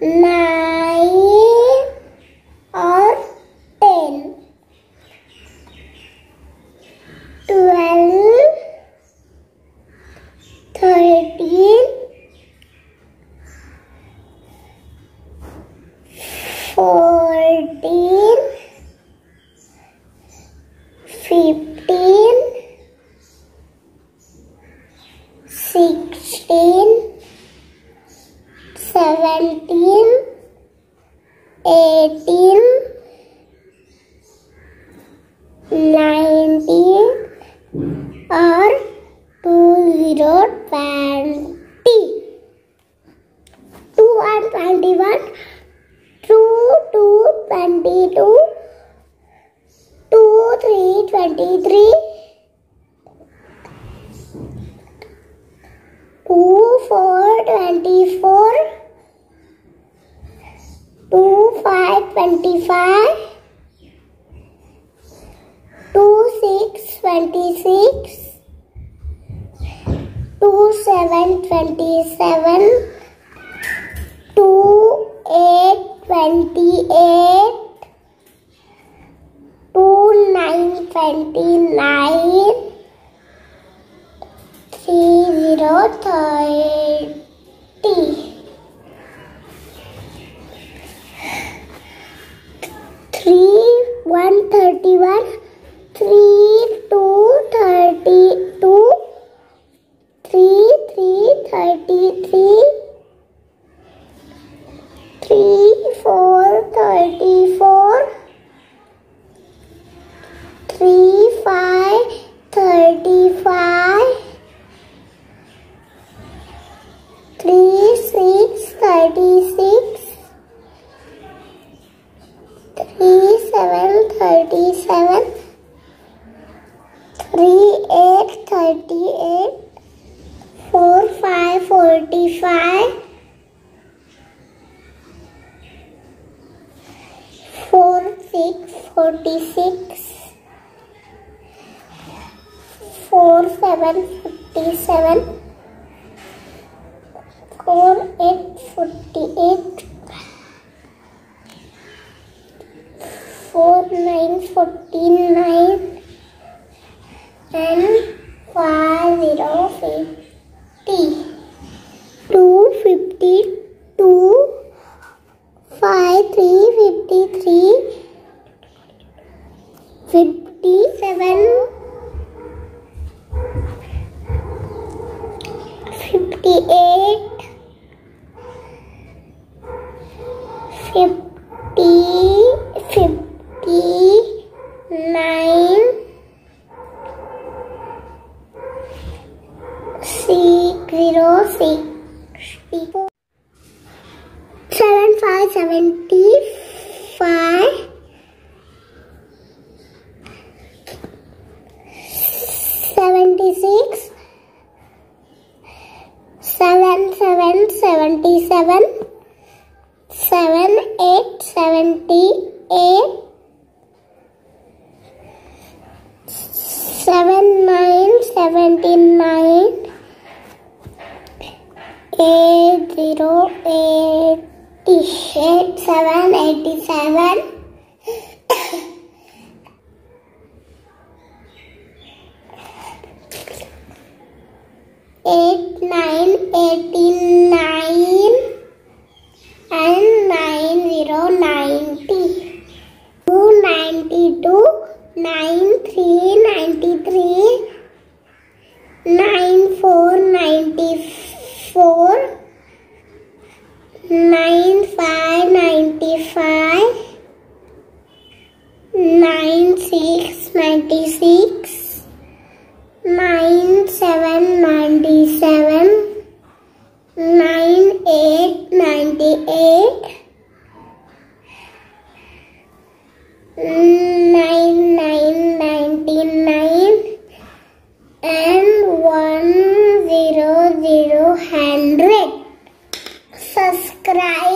nine or ten. Twelve, thirteen, fourteen, fifteen, seventeen, eighteen, nineteen, or two zero twenty. Two and twenty-one, two two twenty-two, two three twenty-three, two four twenty-four, two five twenty-five, two six twenty-six, two seven twenty-seven, two eight twenty-eight, two nine twenty-nine, three zero one thirty one, three two thirty two, three three thirty three, three four thirty four, three five 48 4 5 45 4 6 4 7 57 4 8 48 4 9 49 and fifty two fifty two five three fifty three fifty seven fifty eight fifty fifty zero sixty four seven five seventy five seventy six seven seven seventy seven seven eight seventy eight seven nine seventy nine eight zero eighty eight seven eighty seven. eight nine eighty nine and nine zero ninety two ninety two nine three ninety three nine four ninety nine five ninety five nine six ninety six nine seven ninety seven nine eight ninety eight nine nine ninety nine and one subscribe.